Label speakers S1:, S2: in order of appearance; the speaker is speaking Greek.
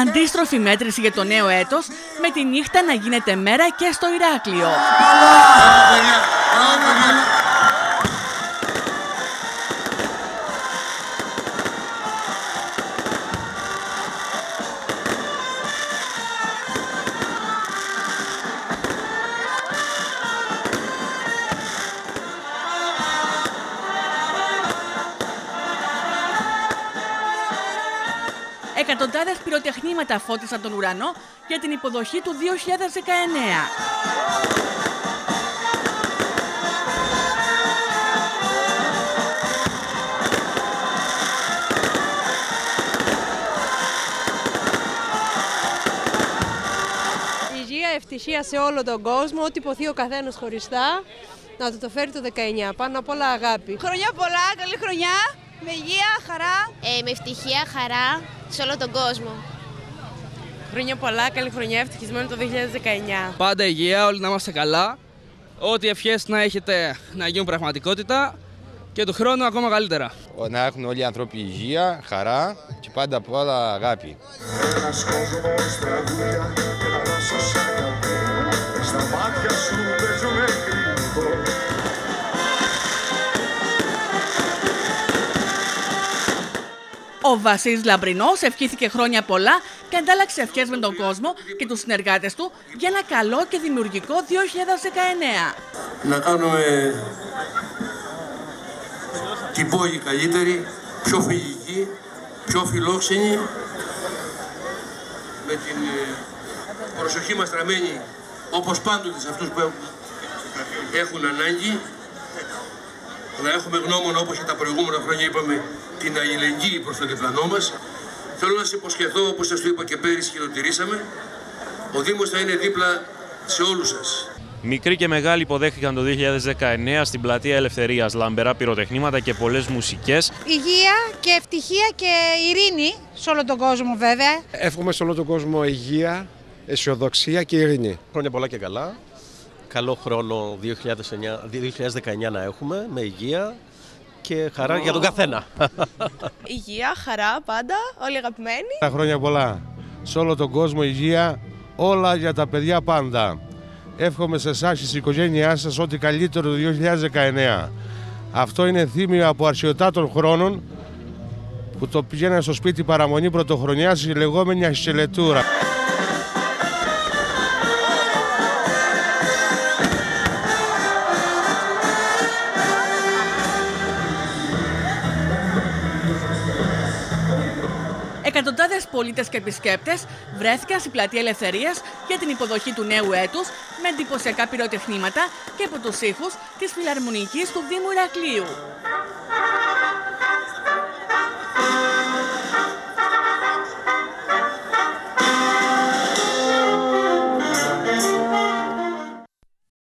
S1: Αντίστροφη μέτρηση για το νέο έτος, με τη νύχτα να γίνεται μέρα και στο Ηράκλειο. Εκατοντάδες πυροτεχνήματα φώτισαν τον ουρανό για την υποδοχή του 2019.
S2: Υγεία, ευτυχία σε όλο τον κόσμο, ό,τι ποθεί ο καθένας χωριστά, να του το φέρει το 19. Πάνω απ' όλα αγάπη.
S3: Χρονιά πολλά, καλή χρονιά, με υγεία, χαρά.
S4: Ε, με ευτυχία, χαρά σε όλο τον κόσμο.
S2: Χρόνια πολλά, καλή χρονιά, ευτυχισμένο το 2019.
S5: Πάντα υγεία, όλοι να είμαστε καλά. Ό,τι ευχές να έχετε να γίνουν πραγματικότητα και του χρόνου ακόμα καλύτερα.
S6: Να έχουν όλοι οι άνθρωποι υγεία, χαρά και πάντα από όλα αγάπη.
S7: Ένας κόσμος τραγούδια και να δώσω σ' αγαπώ Στα μάτια σου
S1: Ο Βασίλης Λαμπρινός ευχήθηκε χρόνια πολλά και αντάλλαξε ευχές με τον κόσμο και τους συνεργάτες του για ένα καλό και δημιουργικό 2019.
S8: να κάνουμε την πόλη καλύτερη, πιο φιλική, πιο φιλόξενη, με την ε, προσοχή μας τραμμένη όπως πάντοτε σε αυτούς που έχουν, έχουν ανάγκη, να έχουμε γνώμονα όπως και τα προηγούμενα χρόνια είπαμε την αλληλεγγύη προς τον διπλανό μας. Θέλω να σας υποσχεθώ, όπως σας το είπα και πέρυσι και το τηρήσαμε, ο Δήμος θα είναι δίπλα σε όλους σας.
S9: Μικροί και μεγάλοι υποδέχτηκαν το 2019 στην πλατεία Ελευθερίας λαμπερά πυροτεχνήματα και πολλές μουσικές.
S3: Υγεία και ευτυχία και ειρήνη σε όλο τον κόσμο βέβαια.
S10: Εύχομαι σε όλο τον κόσμο υγεία, αισιοδοξία και ειρήνη.
S11: Χρόνια πολλά και καλά. Καλό χρόνο 2009, 2019 να έχουμε με υγεία και χαρά για τον καθένα.
S2: Υγεία, χαρά πάντα, όλοι αγαπημένοι.
S10: Τα χρόνια πολλά. Σε όλο τον κόσμο υγεία, όλα για τα παιδιά πάντα. Εύχομαι σε εσάς και στην οικογένειάς σας ό,τι καλύτερο το 2019. Αυτό είναι θύμιο από αρχαιοτάτων χρόνων που το πηγαίνανε στο σπίτι παραμονή πρωτοχρονιάς η λεγόμενη αχισελετούρα.
S1: Εκατοντάδες πολίτες και επισκέπτες βρέθηκαν στην πλατεία Ελευθερίας για την υποδοχή του νέου έτους με εντυπωσιακά πυροτεχνήματα και από τους ήχους της φιλαρμονικής του Δήμου Ηρακλείου.